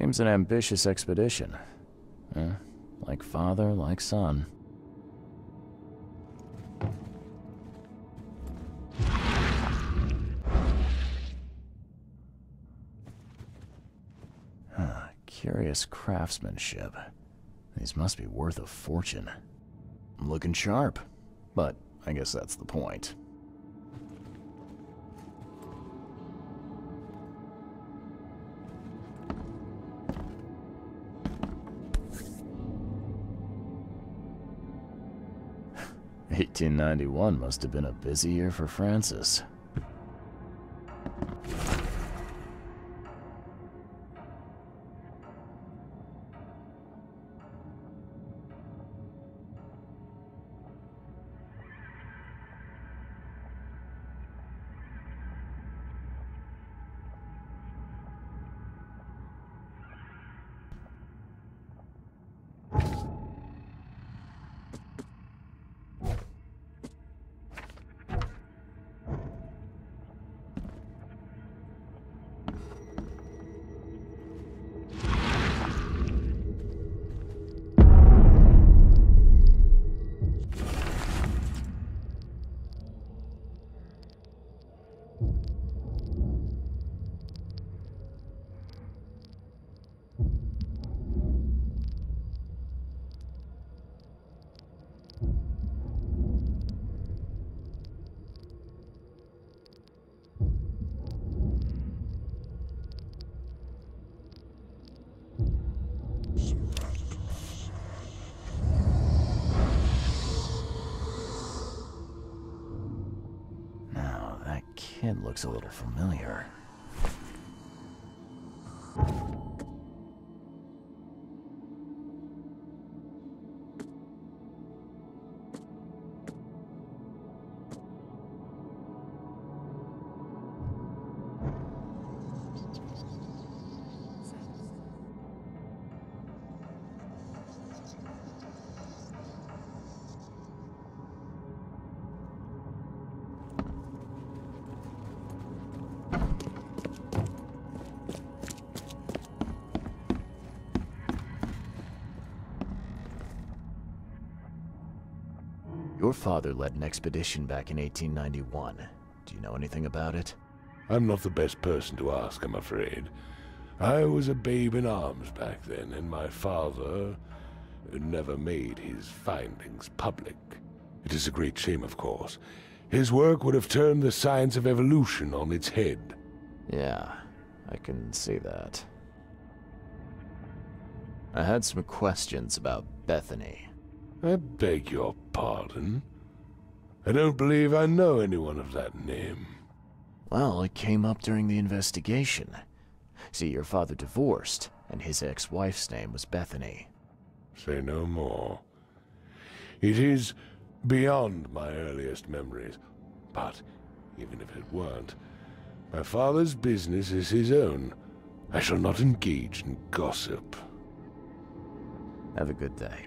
Seems an ambitious expedition. Eh, like father, like son. Huh, curious craftsmanship. These must be worth a fortune. I'm looking sharp, but I guess that's the point. Eighteen ninety one must have been a busy year for Francis. Kid looks a little familiar. Father led an expedition back in 1891. Do you know anything about it? I'm not the best person to ask, I'm afraid. I was a babe in arms back then, and my father never made his findings public. It is a great shame, of course. His work would have turned the science of evolution on its head. Yeah, I can see that. I had some questions about Bethany. I beg your pardon. I don't believe I know anyone of that name. Well, it came up during the investigation. See, your father divorced, and his ex-wife's name was Bethany. Say no more. It is beyond my earliest memories. But even if it weren't, my father's business is his own. I shall not engage in gossip. Have a good day.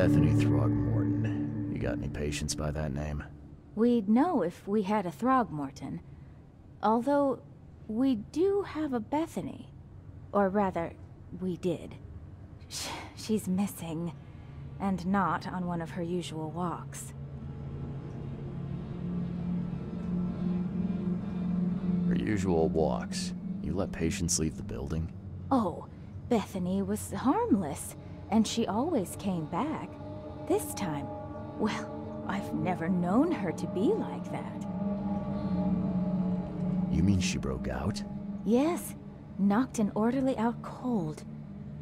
Bethany Throgmorton. You got any patients by that name? We'd know if we had a Throgmorton. Although, we do have a Bethany. Or rather, we did. Sh- She's missing, and not on one of her usual walks. Her usual walks. You let patients leave the building? Oh, Bethany was harmless, and she always came back. This time, well, I've never known her to be like that. You mean she broke out? Yes, knocked an orderly out cold.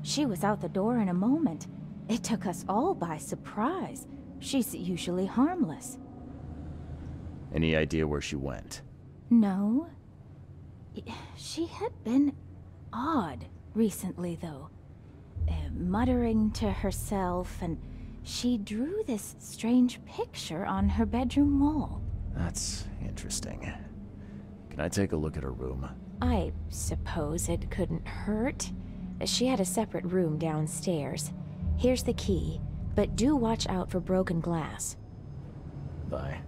She was out the door in a moment. It took us all by surprise. She's usually harmless. Any idea where she went? No. She had been odd recently, though. Uh, muttering to herself, and she drew this strange picture on her bedroom wall. That's interesting. Can I take a look at her room? I suppose it couldn't hurt. She had a separate room downstairs. Here's the key, but do watch out for broken glass. Bye.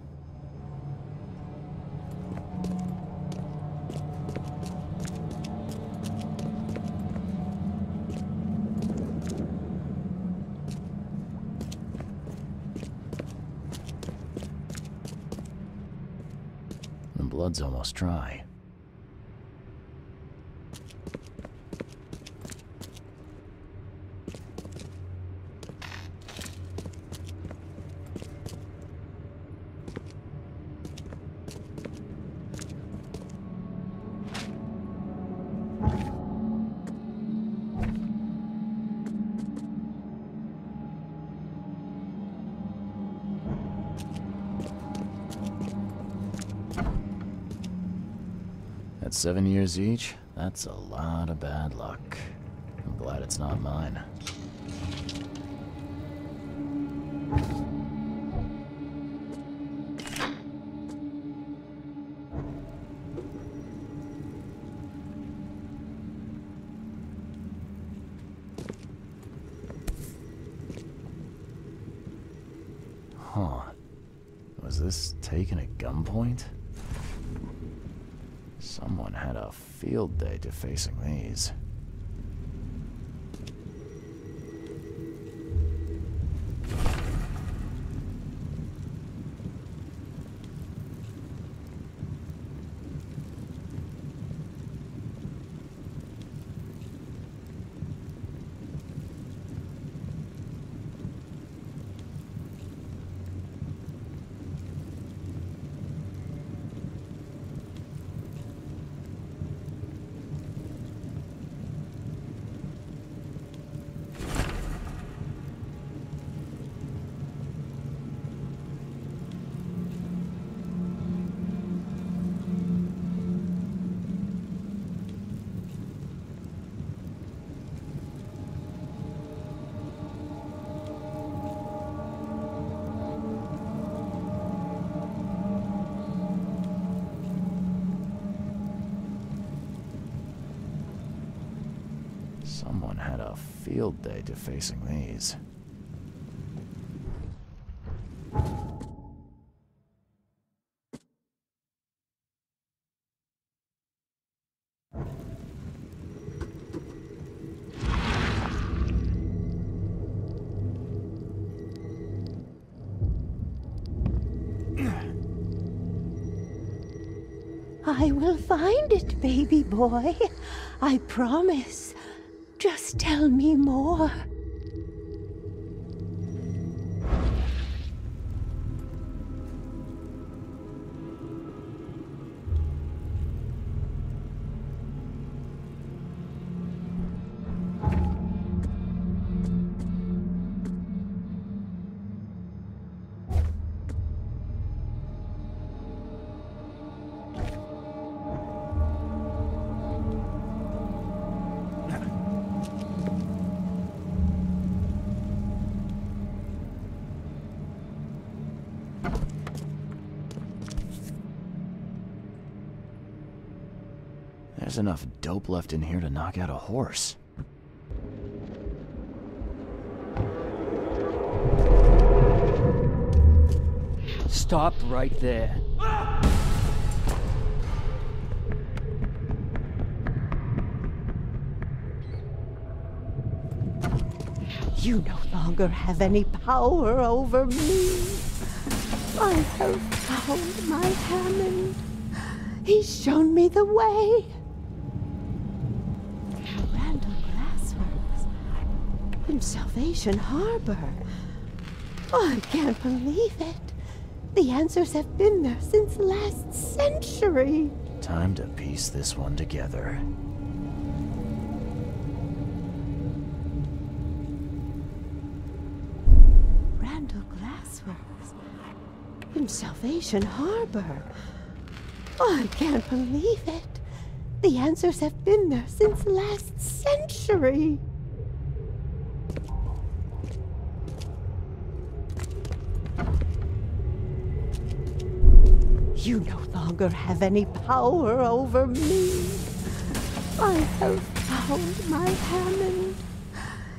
Blood's almost dry. Seven years each, that's a lot of bad luck. I'm glad it's not mine. Huh. Was this taken at gunpoint? Someone had a field day defacing these. Day defacing these. I will find it, baby boy. I promise. Tell me more. There's enough dope left in here to knock out a horse. Stop right there. You no longer have any power over me. I have found my Hammond. He's shown me the way. Randall Glassworks in Salvation Harbor. Oh, I can't believe it. The answers have been there since last century. Time to piece this one together. Randall Glassworks in Salvation Harbor. Oh, I can't believe it. The answers have been there since last century. You no longer have any power over me. I have found my Hammond.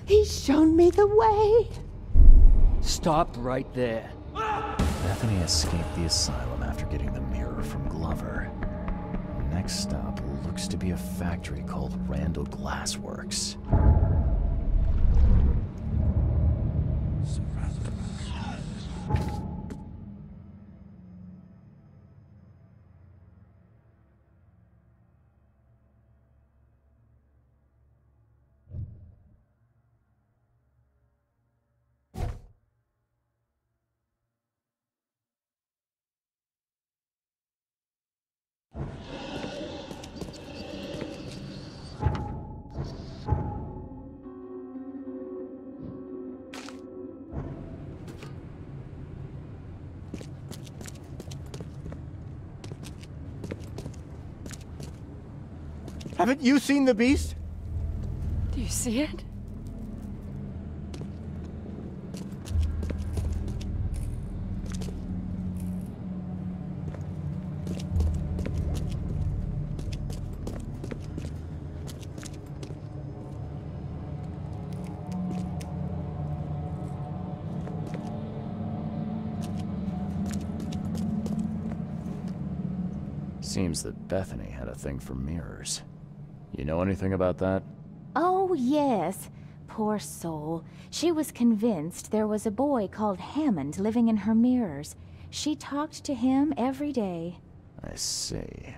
He's shown me the way. Stop right there. Bethany escaped the asylum after getting the mirror from Glover. Next stop looks to be a factory called Randall Glassworks. Haven't you seen the beast? Do you see it? Seems that Bethany had a thing for mirrors. You know anything about that? Oh, yes. Poor soul. She was convinced there was a boy called Hammond living in her mirrors. She talked to him every day. I see.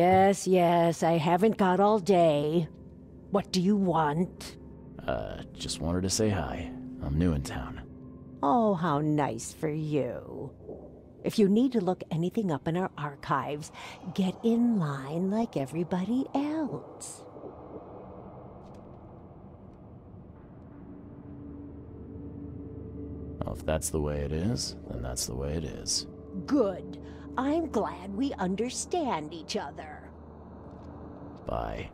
Yes, yes, I haven't got all day. What do you want? Uh, just wanted to say hi. I'm new in town. Oh, how nice for you. If you need to look anything up in our archives, get in line like everybody else. Well, if that's the way it is, then that's the way it is. Good. I'm glad we understand each other. Bye.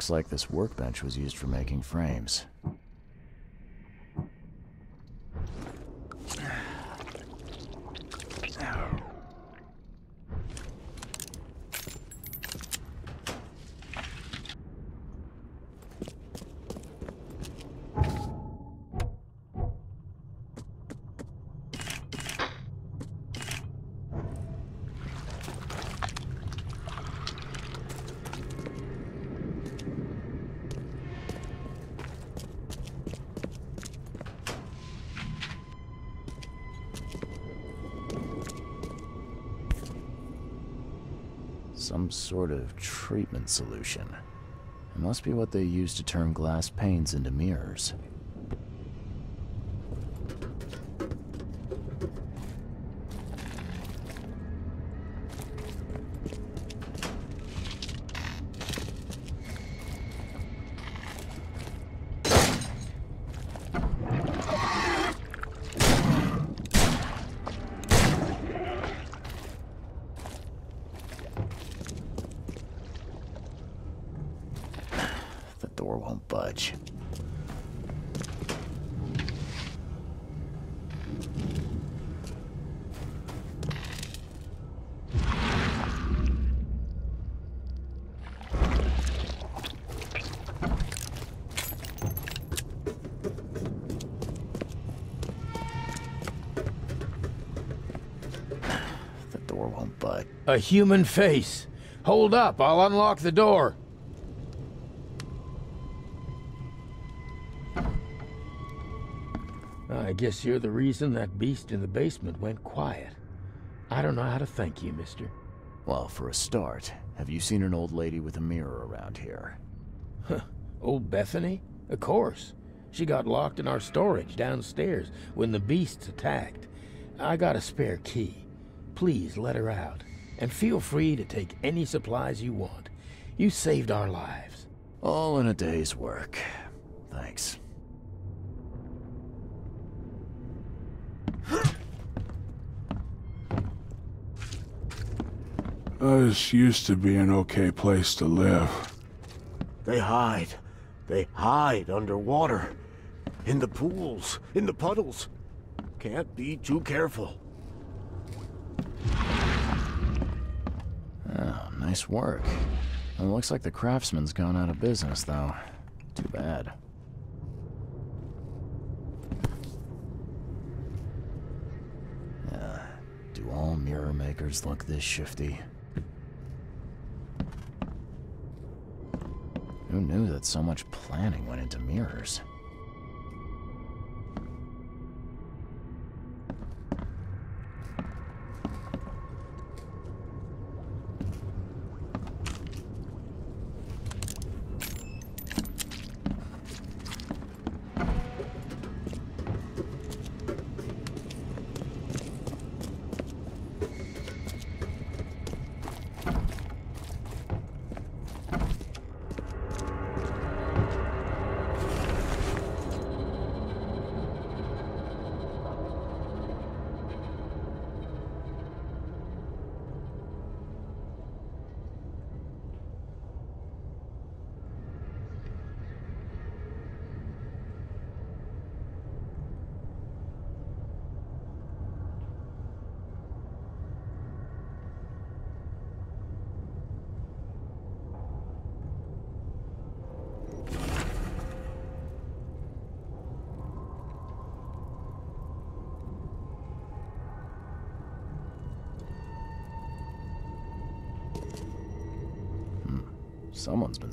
Looks like this workbench was used for making frames. Some sort of treatment solution. It must be what they use to turn glass panes into mirrors. A human face. Hold up, I'll unlock the door. I guess you're the reason that beast in the basement went quiet. I don't know how to thank you, mister. Well, for a start, have you seen an old lady with a mirror around here? Huh. Old Bethany? Of course. She got locked in our storage downstairs when the beasts attacked. I got a spare key. Please let her out. And feel free to take any supplies you want. You saved our lives. All in a day's work. Thanks. This used to be an okay place to live. They hide. They hide underwater. In the pools, in the puddles. Can't be too careful. Nice work. It looks like the craftsman's gone out of business, though. Too bad. Yeah, do all mirror makers look this shifty? Who knew that so much planning went into mirrors?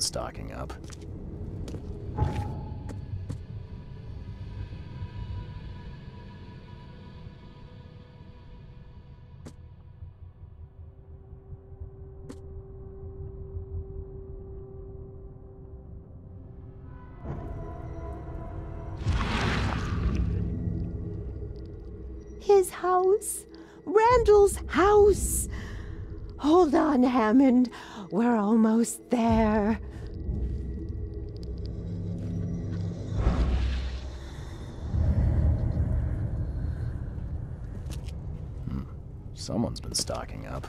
Stocking up. His house. Randall's house. Hold on, Hammond. We're almost there. Someone's been stocking up.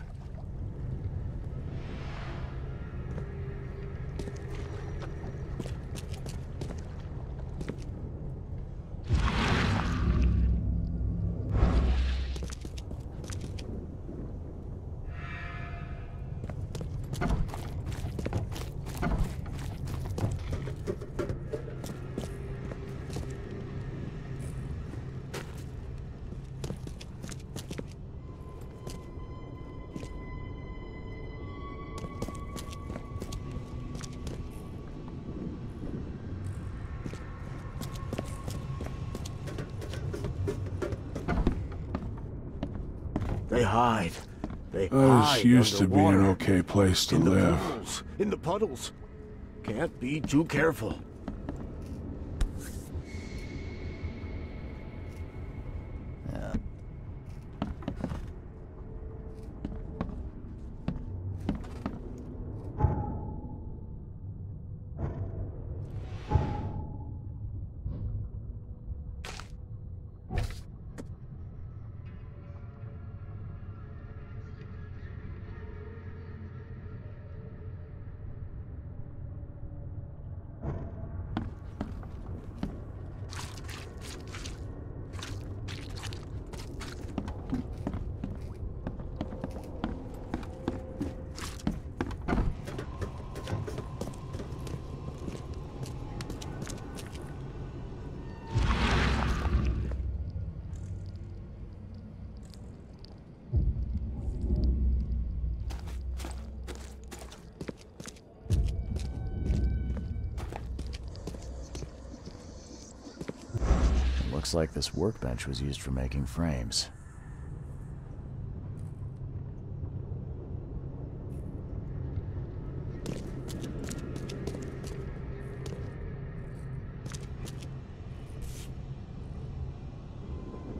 Hide. They This used to be an okay place to in the live. pools, in the puddles. Can't be too careful. Looks like this workbench was used for making frames.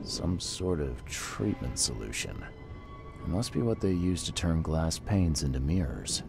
Some sort of treatment solution. It must be what they use to turn glass panes into mirrors.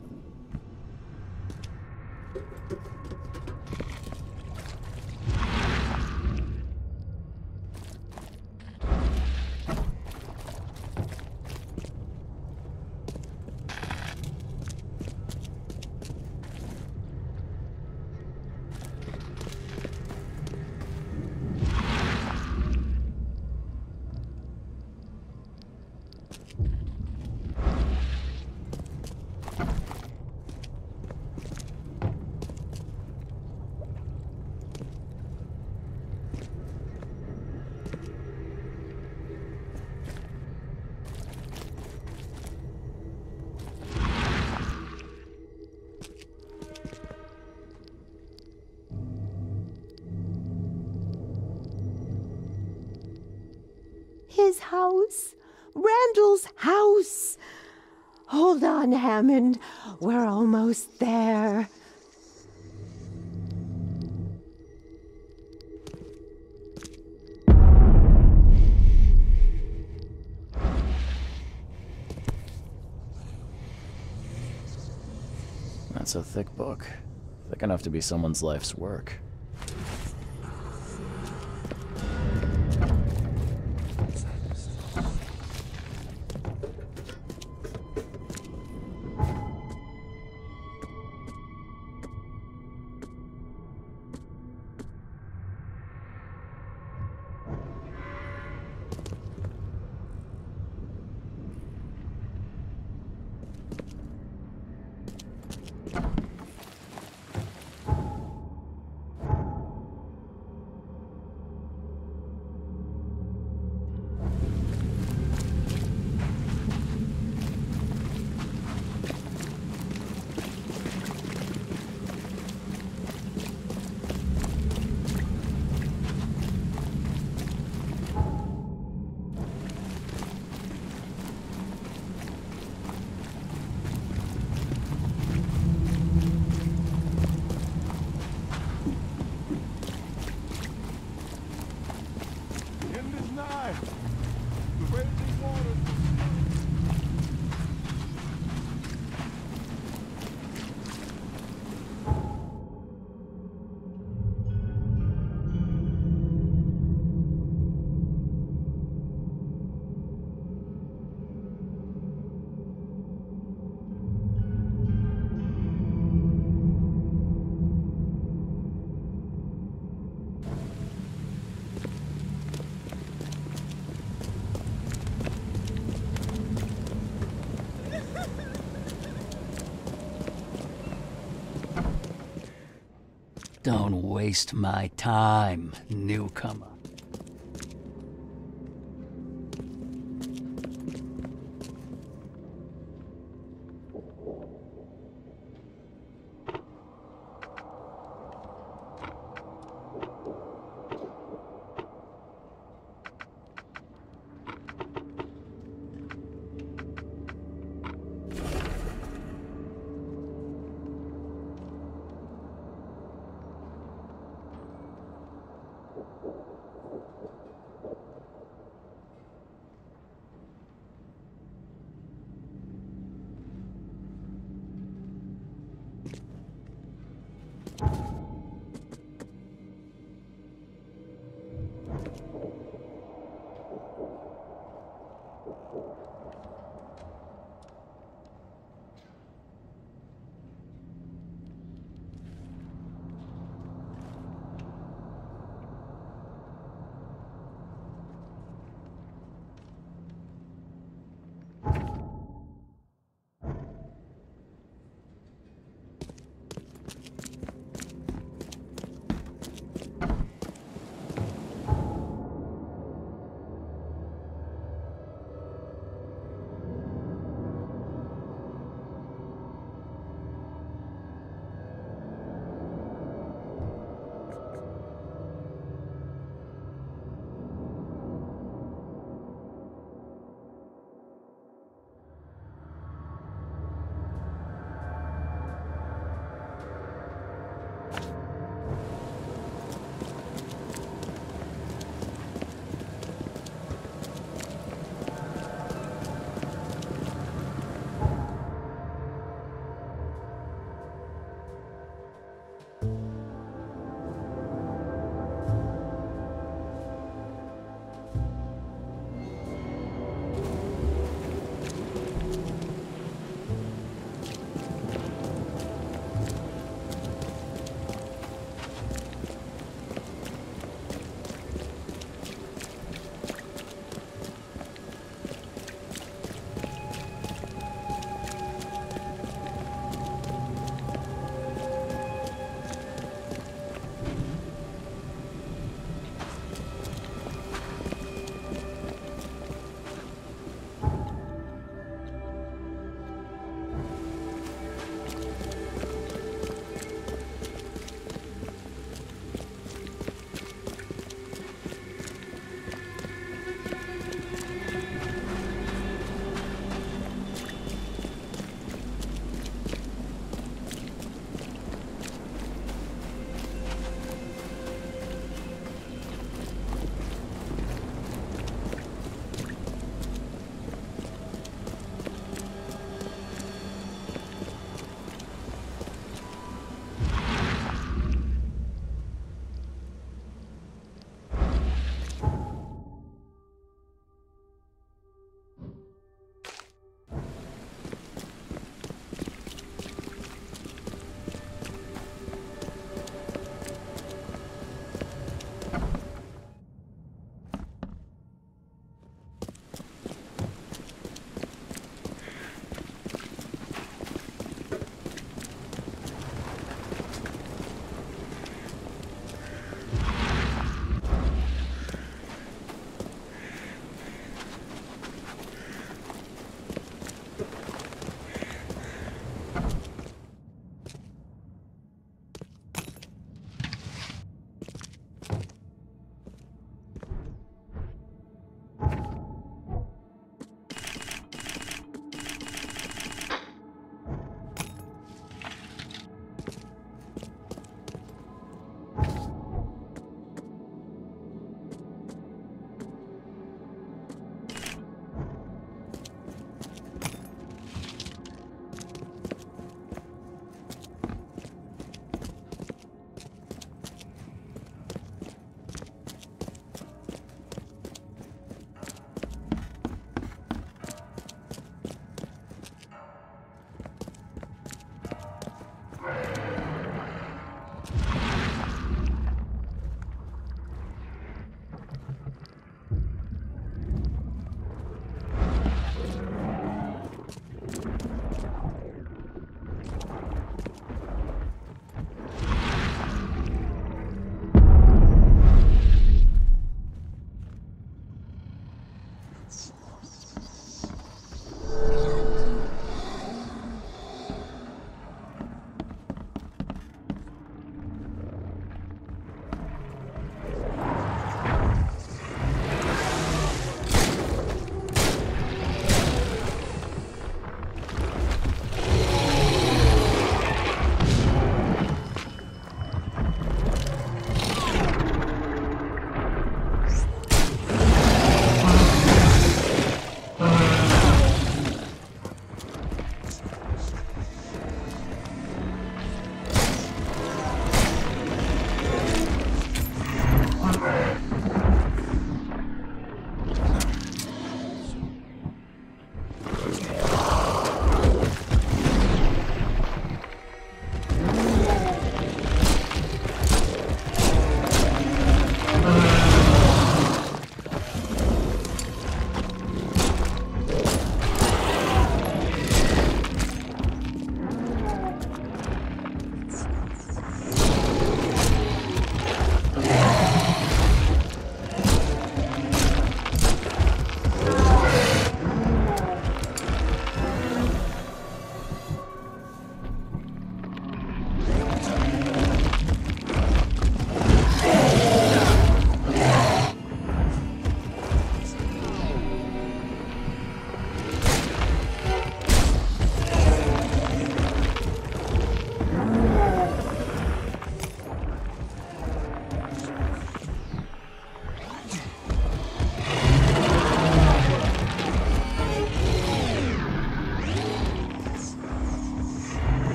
That's a thick book. Thick enough to be someone's life's work. Don't waste my time, newcomer.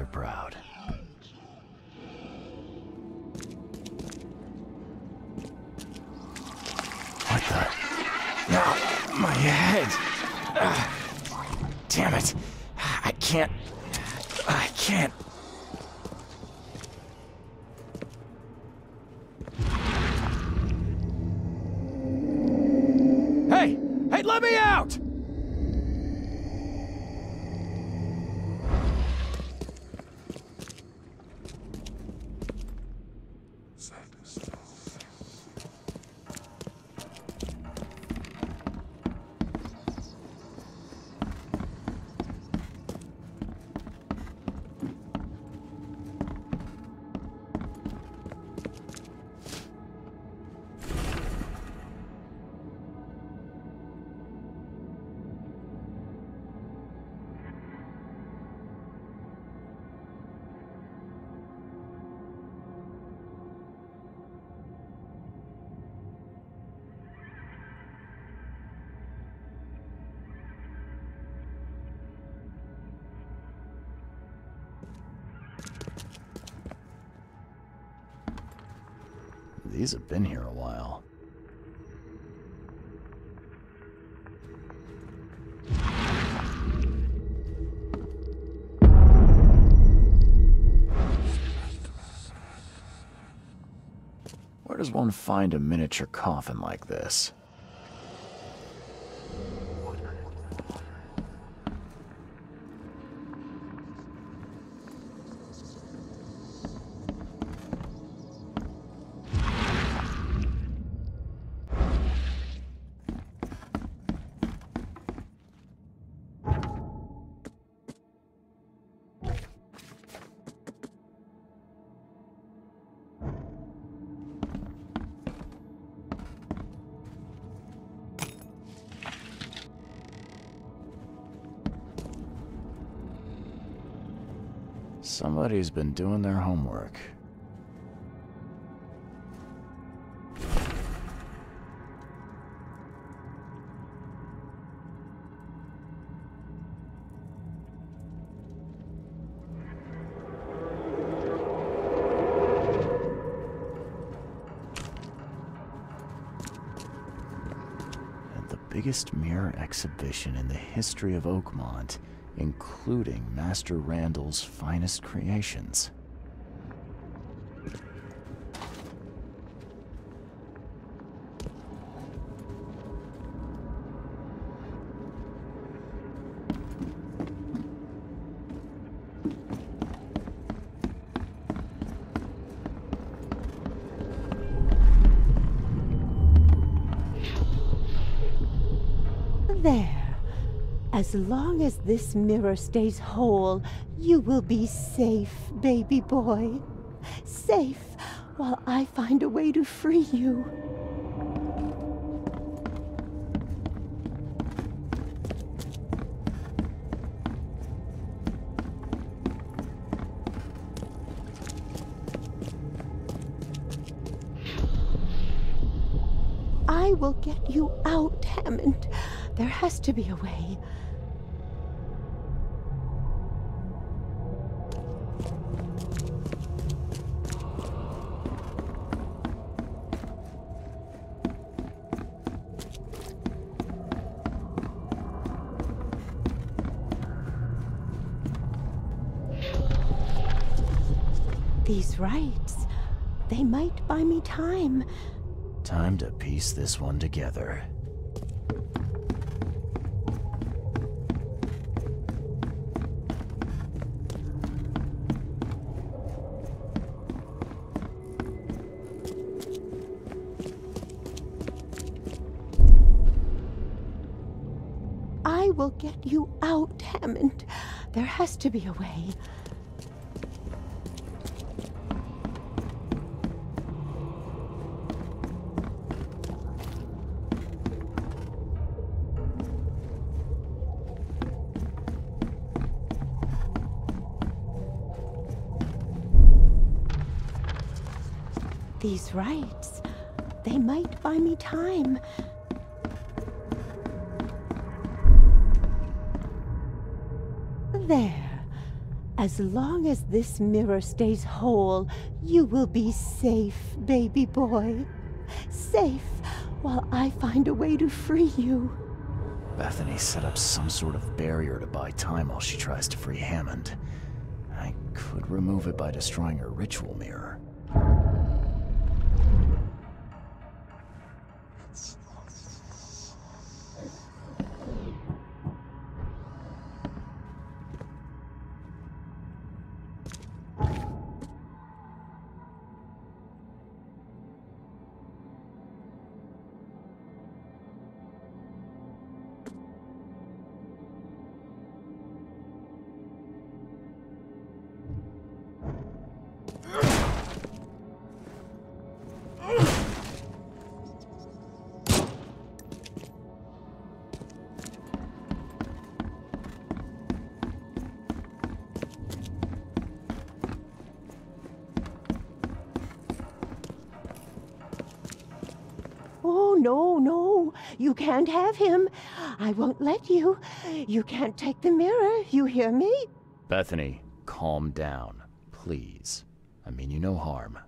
They're proud. been here a while. Where does one find a miniature coffin like this? has been doing their homework. And the biggest mirror exhibition in the history of Oakmont, including Master Randall's finest creations. As long as this mirror stays whole, you will be safe, baby boy. Safe while I find a way to free you. I will get you out, Hammond. There has to be a way. Rites, they might buy me time. Time to piece this one together. I will get you out, Hammond. There has to be a way. These rites, they might buy me time. There. As long as this mirror stays whole, you will be safe, baby boy. Safe while I find a way to free you. Bethany set up some sort of barrier to buy time while she tries to free Hammond. I could remove it by destroying her ritual mirror. Can't have him. I won't let you. You can't take the mirror. You hear me? Bethany, calm down, please. I mean you no harm.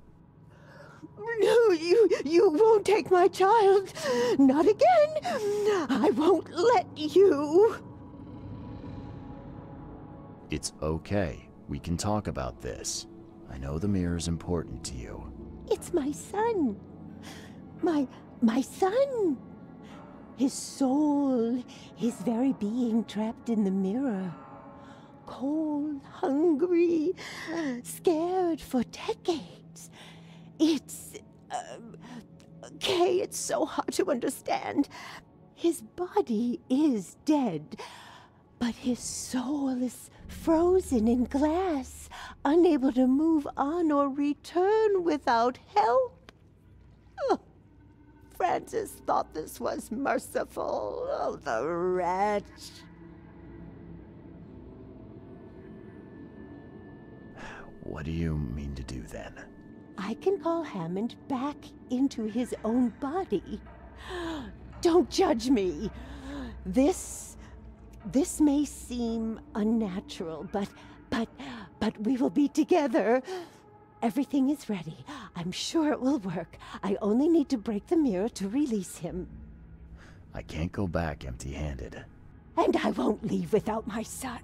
No, you you won't take my child. Not again. I won't let you. It's okay. We can talk about this. I know the mirror's important to you. It's my son. My my son. His soul, his very being trapped in the mirror. Cold, hungry, scared for decades. It's. Um, okay, it's so hard to understand. His body is dead, but his soul is frozen in glass, unable to move on or return without help. Francis thought this was merciful. Oh, the wretch. What do you mean to do then? I can call Hammond back into his own body. Don't judge me. This this may seem unnatural, but but but we will be together. Everything is ready. I'm sure it will work. I only need to break the mirror to release him. I can't go back empty-handed. And I won't leave without my son.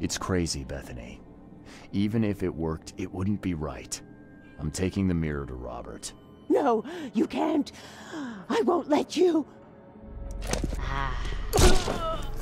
It's crazy, Bethany. Even if it worked, it wouldn't be right. I'm taking the mirror to Robert. No, you can't. I won't let you. Life cruel.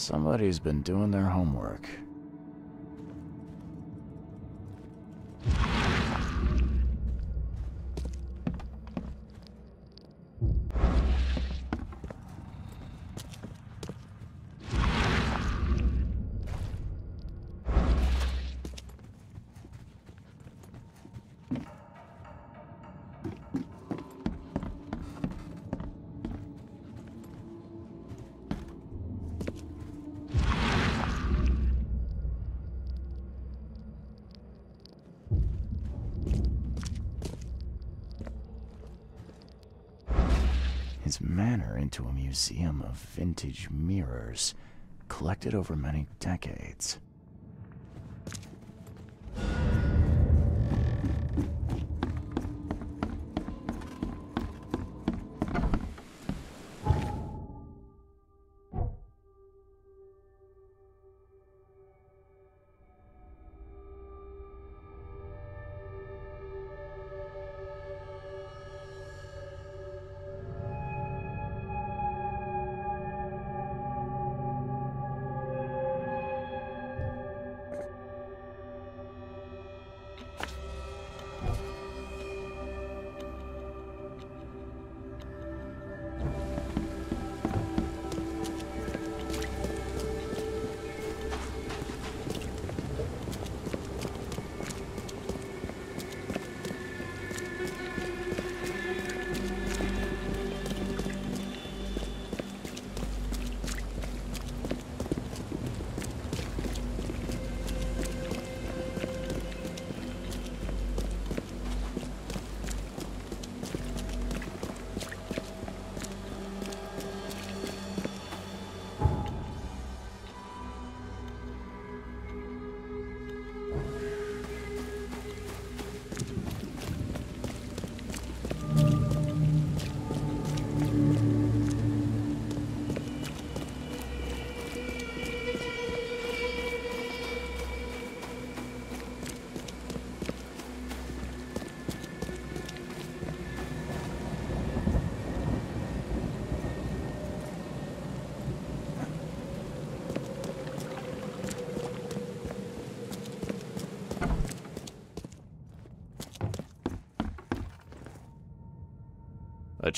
Somebody's been doing their homework. Museum of vintage mirrors, collected over many decades.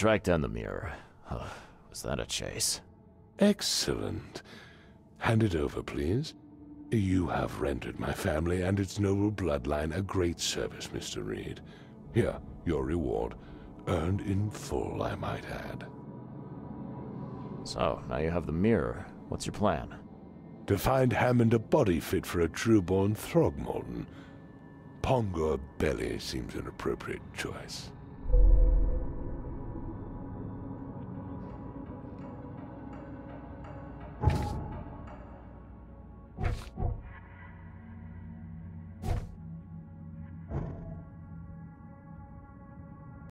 Tracked down the mirror. Huh, was that a chase? Excellent. Hand it over, please. You have rendered my family and its noble bloodline a great service, Mr. Reed. Here, your reward. Earned in full, I might add. So, now you have the mirror. What's your plan? To find Hammond a body fit for a true-born Throgmorton. Pongo belly seems an appropriate choice.